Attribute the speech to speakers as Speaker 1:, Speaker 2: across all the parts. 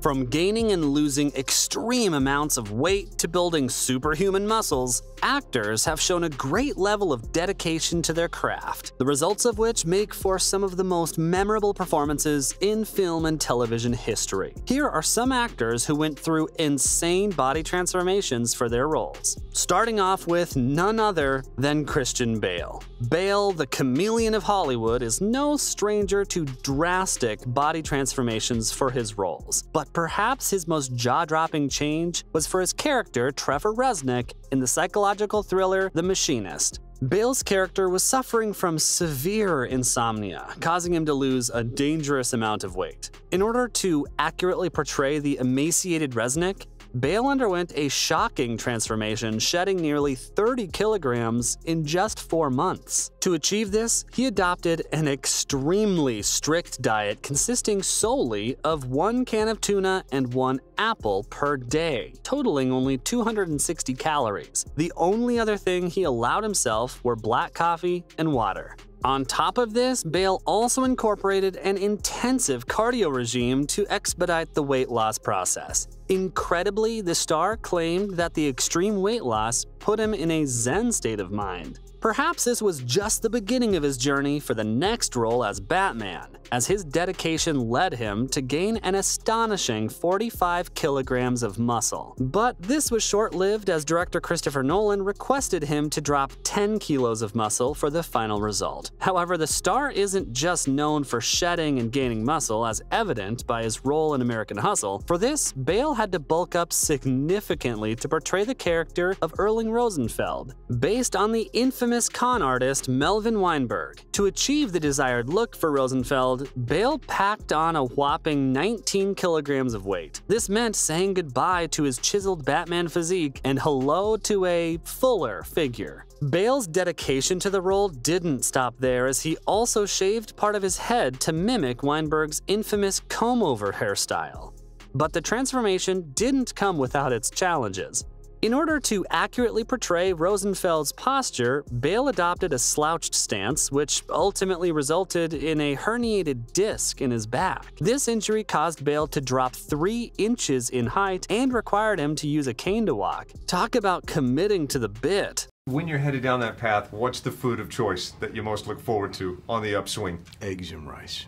Speaker 1: From gaining and losing extreme amounts of weight to building superhuman muscles, actors have shown a great level of dedication to their craft, the results of which make for some of the most memorable performances in film and television history. Here are some actors who went through insane body transformations for their roles, starting off with none other than Christian Bale. Bale, the chameleon of Hollywood, is no stranger to drastic body transformations for his roles, but perhaps his most jaw-dropping change was for his character Trevor Reznik in the psychological thriller The Machinist. Bale's character was suffering from severe insomnia, causing him to lose a dangerous amount of weight. In order to accurately portray the emaciated Reznik, Bale underwent a shocking transformation, shedding nearly 30 kilograms in just four months. To achieve this, he adopted an extremely strict diet consisting solely of one can of tuna and one apple per day, totaling only 260 calories. The only other thing he allowed himself were black coffee and water. On top of this, Bale also incorporated an intensive cardio regime to expedite the weight loss process. Incredibly, the star claimed that the extreme weight loss put him in a zen state of mind. Perhaps this was just the beginning of his journey for the next role as Batman, as his dedication led him to gain an astonishing 45 kilograms of muscle. But this was short-lived as director Christopher Nolan requested him to drop 10 kilos of muscle for the final result. However, the star isn't just known for shedding and gaining muscle as evident by his role in American Hustle. For this, Bale had to bulk up significantly to portray the character of Irving Rosenfeld, based on the infamous con artist Melvin Weinberg. To achieve the desired look for Rosenfeld, Bale packed on a whopping 19 kilograms of weight. This meant saying goodbye to his chiseled Batman physique and hello to a fuller figure. Bale's dedication to the role didn't stop there as he also shaved part of his head to mimic Weinberg's infamous comb-over hairstyle. But the transformation didn't come without its challenges. In order to accurately portray Rosenfeld's posture, Bale adopted a slouched stance, which ultimately resulted in a herniated disc in his back. This injury caused Bale to drop 3 inches in height and required him to use a cane to walk. Talk about committing to the bit.
Speaker 2: When you're headed down that path, what's the food of choice that you most look forward to on the upswing?
Speaker 3: Eggs and rice.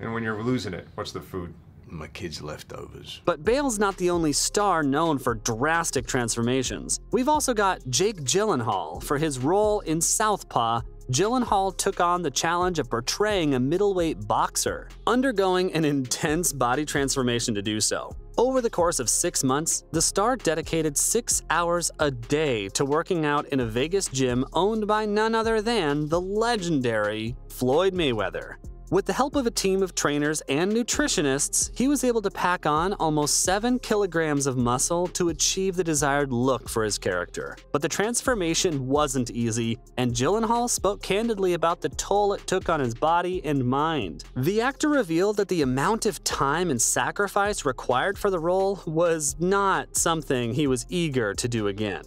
Speaker 2: And when you're losing it, what's the food?
Speaker 3: My kids' leftovers.
Speaker 1: But Bale's not the only star known for drastic transformations. We've also got Jake Gyllenhaal for his role in Southpaw Gyllenhaal took on the challenge of portraying a middleweight boxer, undergoing an intense body transformation to do so. Over the course of six months, the star dedicated six hours a day to working out in a Vegas gym owned by none other than the legendary Floyd Mayweather. With the help of a team of trainers and nutritionists, he was able to pack on almost 7 kilograms of muscle to achieve the desired look for his character. But the transformation wasn't easy, and Gyllenhaal spoke candidly about the toll it took on his body and mind. The actor revealed that the amount of time and sacrifice required for the role was not something he was eager to do again.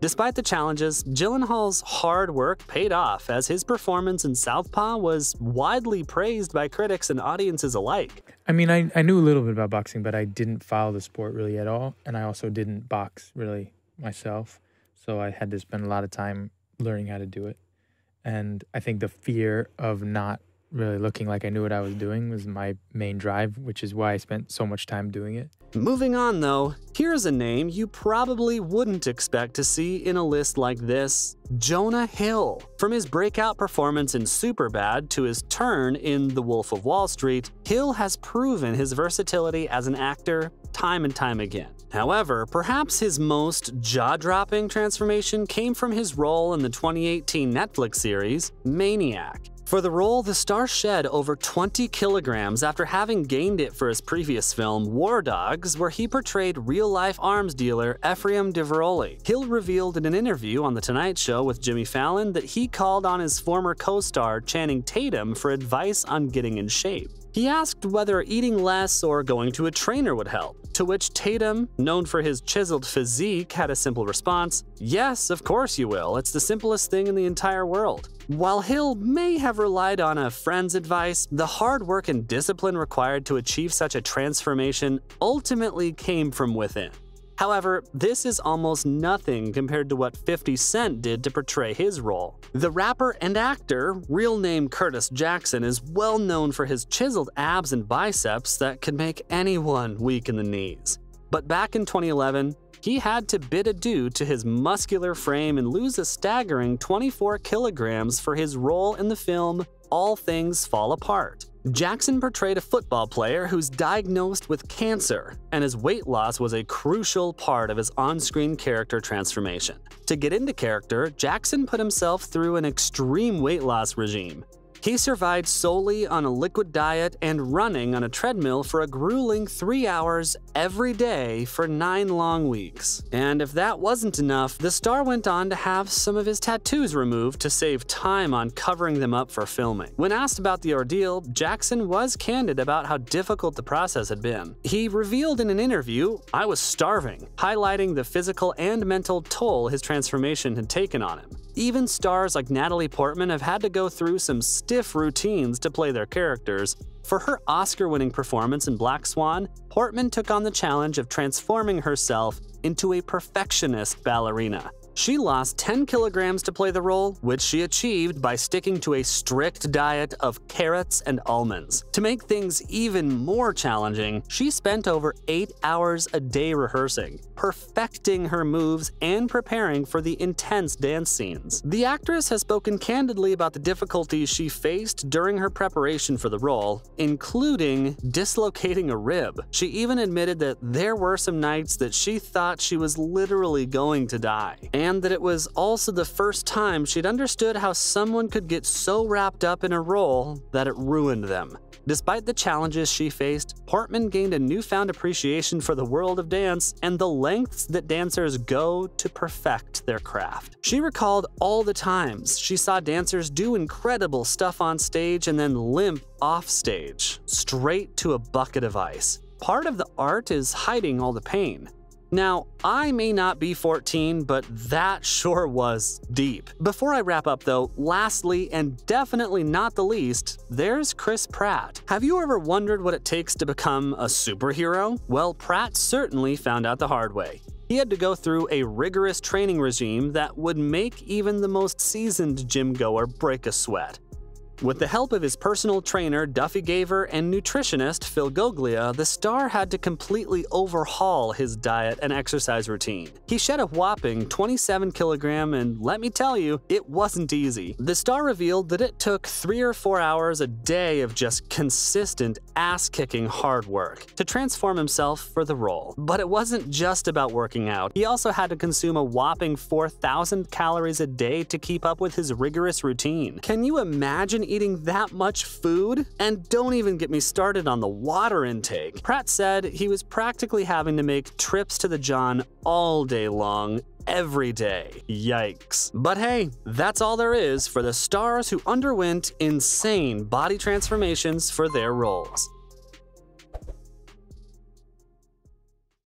Speaker 1: Despite the challenges, Gyllenhaal's hard work paid off as his performance in Southpaw was widely praised by critics and audiences alike.
Speaker 4: I mean, I, I knew a little bit about boxing, but I didn't follow the sport really at all. And I also didn't box really myself. So I had to spend a lot of time learning how to do it. And I think the fear of not really looking like I knew what I was doing was my main drive, which is why I spent so much time doing it.
Speaker 1: Moving on though, here's a name you probably wouldn't expect to see in a list like this Jonah Hill. From his breakout performance in Superbad to his turn in The Wolf of Wall Street, Hill has proven his versatility as an actor time and time again. However, perhaps his most jaw-dropping transformation came from his role in the 2018 Netflix series Maniac. For the role, the star shed over 20 kilograms after having gained it for his previous film, War Dogs, where he portrayed real-life arms dealer Ephraim Diveroli. Hill revealed in an interview on The Tonight Show with Jimmy Fallon that he called on his former co-star Channing Tatum for advice on getting in shape. He asked whether eating less or going to a trainer would help, to which Tatum, known for his chiseled physique, had a simple response Yes, of course you will. It's the simplest thing in the entire world. While Hill may have relied on a friend's advice, the hard work and discipline required to achieve such a transformation ultimately came from within. However, this is almost nothing compared to what 50 Cent did to portray his role. The rapper and actor, real name Curtis Jackson, is well known for his chiseled abs and biceps that can make anyone weak in the knees. But back in 2011, he had to bid adieu to his muscular frame and lose a staggering 24 kilograms for his role in the film All Things Fall Apart. Jackson portrayed a football player who's diagnosed with cancer, and his weight loss was a crucial part of his on screen character transformation. To get into character, Jackson put himself through an extreme weight loss regime. He survived solely on a liquid diet and running on a treadmill for a grueling three hours every day for nine long weeks. And if that wasn't enough, the star went on to have some of his tattoos removed to save time on covering them up for filming. When asked about the ordeal, Jackson was candid about how difficult the process had been. He revealed in an interview, I was starving, highlighting the physical and mental toll his transformation had taken on him. Even stars like Natalie Portman have had to go through some stiff routines to play their characters. For her Oscar winning performance in Black Swan, Portman took on the challenge of transforming herself into a perfectionist ballerina. She lost 10 kilograms to play the role, which she achieved by sticking to a strict diet of carrots and almonds. To make things even more challenging, she spent over 8 hours a day rehearsing, perfecting her moves and preparing for the intense dance scenes. The actress has spoken candidly about the difficulties she faced during her preparation for the role, including dislocating a rib. She even admitted that there were some nights that she thought she was literally going to die. And and that it was also the first time she'd understood how someone could get so wrapped up in a role that it ruined them. Despite the challenges she faced, Portman gained a newfound appreciation for the world of dance and the lengths that dancers go to perfect their craft. She recalled all the times she saw dancers do incredible stuff on stage and then limp off stage, straight to a bucket of ice. Part of the art is hiding all the pain. Now, I may not be 14, but that sure was deep. Before I wrap up though, lastly and definitely not the least, there's Chris Pratt. Have you ever wondered what it takes to become a superhero? Well, Pratt certainly found out the hard way. He had to go through a rigorous training regime that would make even the most seasoned gym goer break a sweat. With the help of his personal trainer Duffy Gaver and nutritionist Phil Goglia, the star had to completely overhaul his diet and exercise routine. He shed a whopping 27 kilogram and let me tell you, it wasn't easy. The star revealed that it took three or four hours a day of just consistent ass-kicking hard work to transform himself for the role. But it wasn't just about working out. He also had to consume a whopping 4,000 calories a day to keep up with his rigorous routine. Can you imagine eating that much food? And don't even get me started on the water intake. Pratt said he was practically having to make trips to the John all day long every day. Yikes. But hey, that's all there is for the stars who underwent insane body transformations for their roles.